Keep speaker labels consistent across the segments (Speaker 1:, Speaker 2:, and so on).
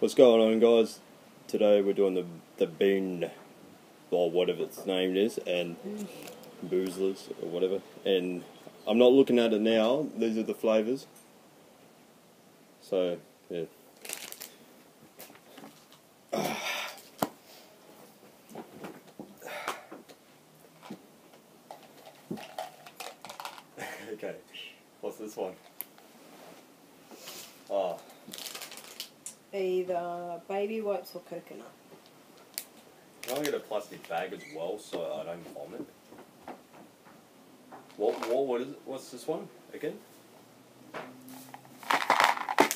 Speaker 1: What's going on, guys? Today we're doing the the bean, or whatever its name is, and boozlers or whatever. And I'm not looking at it now. These are the flavors. So yeah. okay, what's this one? Oh.
Speaker 2: Either baby wipes or coconut.
Speaker 1: Can I get a plastic bag as well so I don't vomit? What, what, what is it? What's this one again?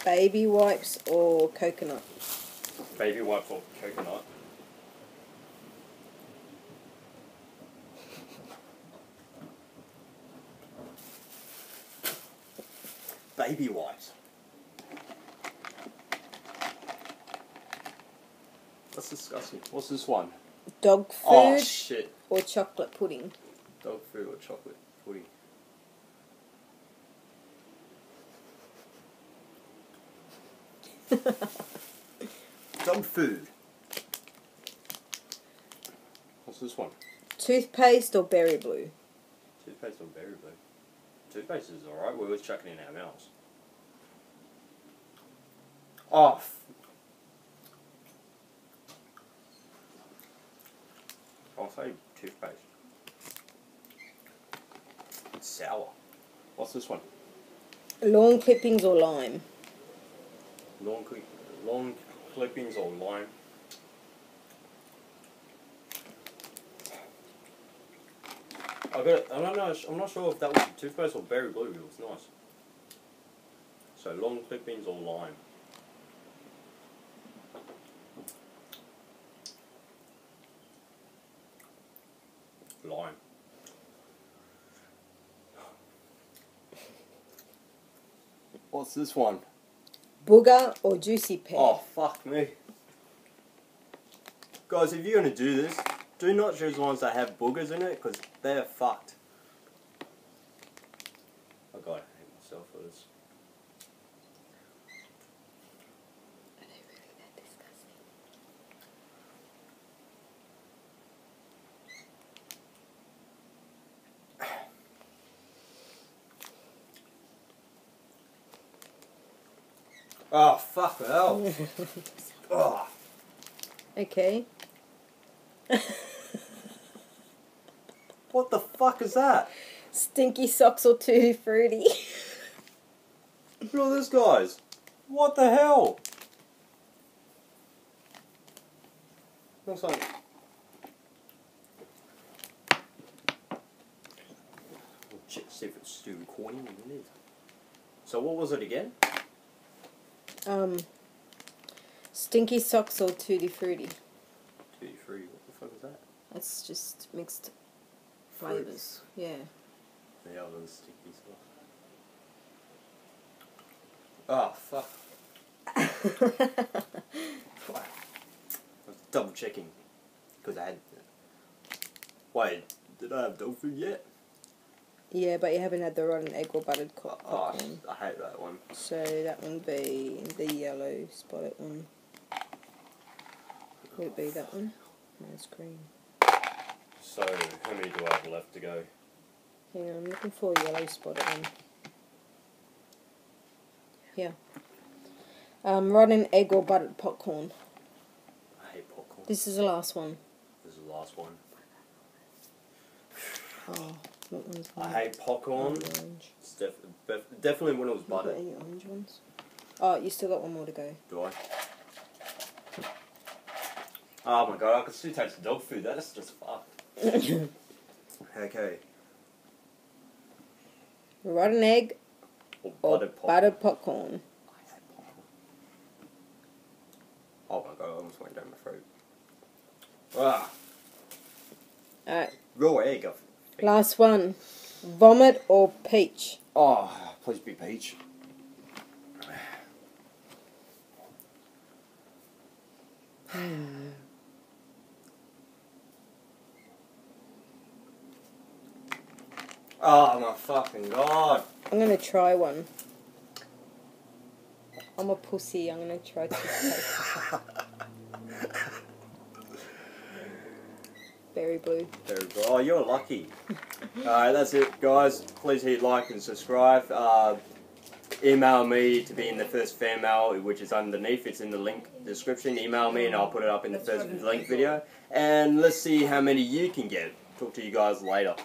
Speaker 2: Baby wipes or coconut.
Speaker 1: Baby wipe or coconut. Baby wipes. That's disgusting. What's this one?
Speaker 2: Dog oh, food
Speaker 1: Oh shit.
Speaker 2: or chocolate pudding.
Speaker 1: Dog food or chocolate pudding? Dog food. What's this one?
Speaker 2: Toothpaste or berry blue.
Speaker 1: Toothpaste or berry blue? Toothpaste is alright, we always chuck it in our mouths. Oh. f- I'll say toothpaste. It's sour. What's this one?
Speaker 2: Lawn clippings or lime.
Speaker 1: Lawn, clip, lawn clippings or lime? I got. I'm not. know- I'm not sure if that was toothpaste or berry blue. It was nice. So long clippings or. Lime. What's this one?
Speaker 2: Booger or juicy pear.
Speaker 1: Oh, fuck me. Guys, if you're going to do this, do not choose ones that have boogers in it, because they're fucked. Oh god, I hate myself for this.
Speaker 2: Are they really that disgusting?
Speaker 1: Oh, fuck hell. oh.
Speaker 2: Okay.
Speaker 1: What the fuck is that?
Speaker 2: Stinky socks or tutti fruity.
Speaker 1: Look at this, guys. What the hell? Looks like. We'll check see if it's still recording. and It is. So what was it again?
Speaker 2: Um. Stinky socks or tutti fruity.
Speaker 1: Two, three. What the fuck is that?
Speaker 2: That's just mixed flavors. Yeah.
Speaker 1: The other sticky stuff. Oh fuck! I was double checking because I had. Wait, did I have food yet?
Speaker 2: Yeah, but you haven't had the rotten egg or buttered co-
Speaker 1: Oh,
Speaker 2: popcorn.
Speaker 1: I hate that one.
Speaker 2: So that one be the yellow spotted one. Would it be that one? No, it's green.
Speaker 1: So, how many do I have left to go?
Speaker 2: Hang on, I'm looking for a yellow spotted one. Here. Um, rotten egg or buttered popcorn.
Speaker 1: I hate popcorn.
Speaker 2: This is the last one.
Speaker 1: This is the last one.
Speaker 2: Oh, one's
Speaker 1: I hate popcorn.
Speaker 2: Orange.
Speaker 1: It's def- bef- definitely when it was
Speaker 2: Have you got
Speaker 1: buttered.
Speaker 2: any orange ones? Oh, you still got one more to go.
Speaker 1: Do I? Oh my god, I can still taste the dog food. That is just fucked. Okay.
Speaker 2: rotten egg
Speaker 1: Or
Speaker 2: or
Speaker 1: buttered popcorn.
Speaker 2: buttered popcorn.
Speaker 1: I hate popcorn. Oh my god, I almost went down my throat. Ah,
Speaker 2: Alright,
Speaker 1: raw egg. of-
Speaker 2: last one. Vomit or peach?
Speaker 1: Oh, please be peach. Oh my fucking god.
Speaker 2: I'm gonna try one. I'm a pussy. I'm gonna try toothpaste. Berry blue.
Speaker 1: Very good. Oh, you're lucky. Alright, that's it, guys. Please hit like and subscribe. Uh, email me to be in the first fan mail, which is underneath. It's in the link description. Email me and I'll put it up in the first link video. And let's see how many you can get. Talk to you guys later.